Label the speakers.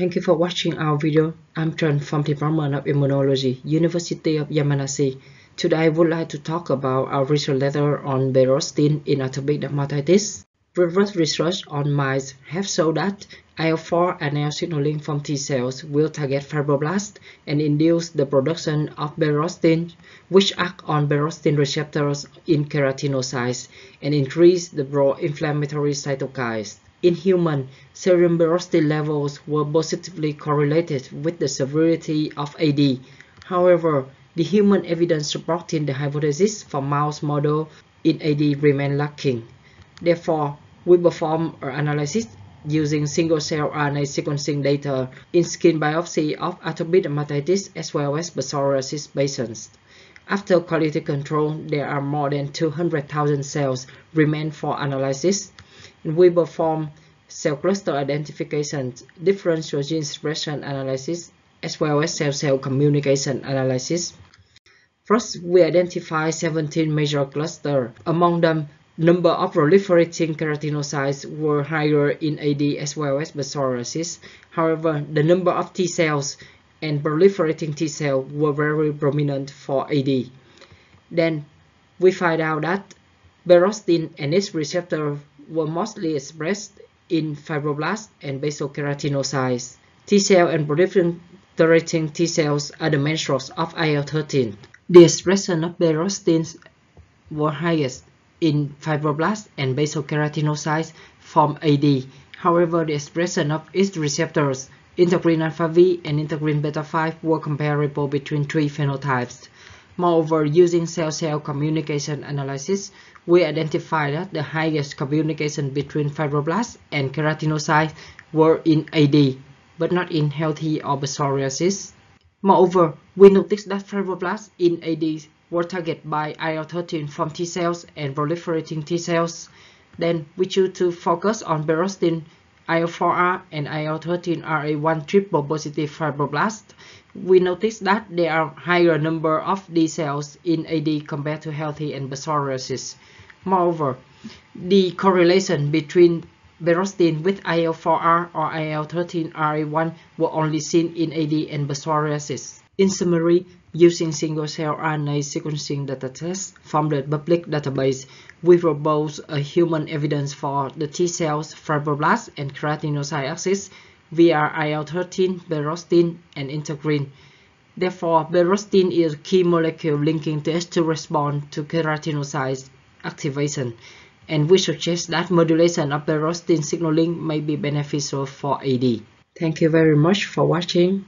Speaker 1: Thank you for watching our video. I'm Trần from Department of Immunology, University of Yamanashi. Today I would like to talk about our research letter on Periostin in atopic dermatitis. Previous research on mice have shown that IL-4 and signaling from T cells will target fibroblasts and induce the production of periostin, which act on periostin receptors in keratinocytes and increase the pro-inflammatory cytokines. In humans, serum periostin levels were positively correlated with the severity of AD. However, the human evidence supporting the hypothesis for mouse model in AD remain lacking. Therefore, we perform an analysis using single-cell RNA sequencing data in skin biopsy of atopic dermatitis as well as psoriasis patients. After quality control, there are more than 200,000 cells remain for analysis. We perform cell cluster identification, differential gene expression analysis, as well as cell-cell communication analysis. First, we identify 17 major clusters. Among them, number of proliferating keratinocytes were higher in AD as well as psoriasis. However, the number of T cells and proliferating T cells were very prominent for AD. Then we find out that periostin and its receptor were mostly expressed in fibroblasts and basal keratinocytes. T cell and proliferating T cells are the main source of IL-13. The expression of periostin were highest in fibroblasts and basal keratinocytes from AD. However, the expression of its receptors, integrin alpha-V and integrin beta-5, were comparable between three phenotypes. Moreover, using cell-cell communication analysis, we identified that the highest communication between fibroblasts and keratinocytes were in AD, but not in healthy or psoriasis. Moreover, we noticed that fibroblasts in AD were targeted by IL-13 from T cells and proliferating T cells. Then we choose to focus on periostin, IL-4R and IL-13RA1 triple positive fibroblasts. We noticed that there are higher number of D cells in AD compared to healthy and psoriasis. Moreover, the correlation between periostin with IL-4R or IL-13RA1 were only seen in AD and psoriasis. In summary, Using single-cell RNA sequencing data tests from the public database, we propose a human evidence for the T cells, fibroblasts, and keratinocyte axis via IL-13, periostin, and integrin. Therefore, periostin is a key molecule linking the H2 response to keratinocyte activation, and we suggest that modulation of periostin signaling may be beneficial for AD. Thank you very much for watching.